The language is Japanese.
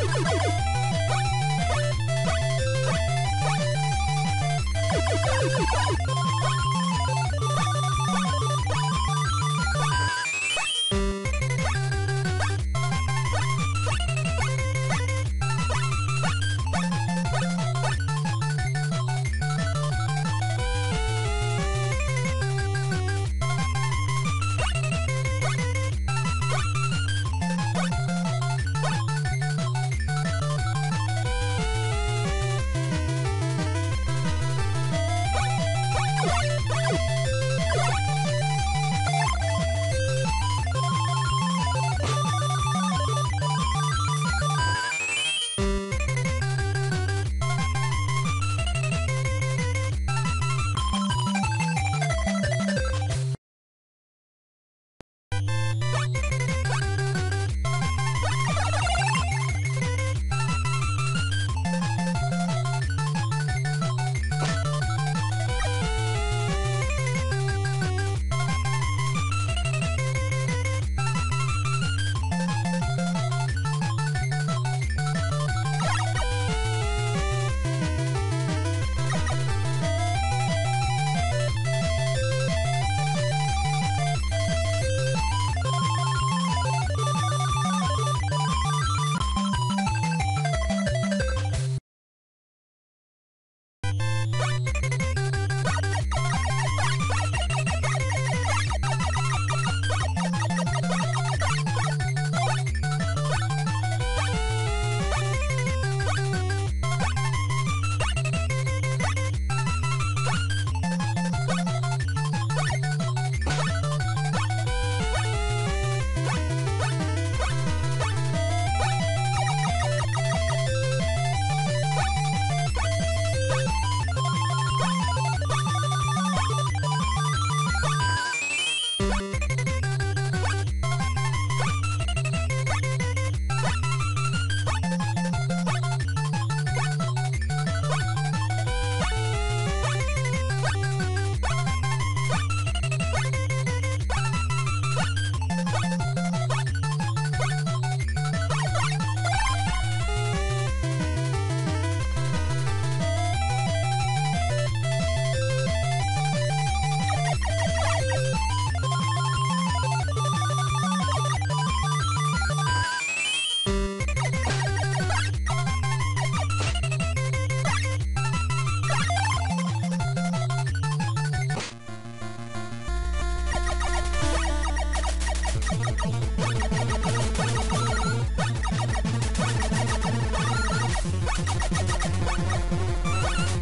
you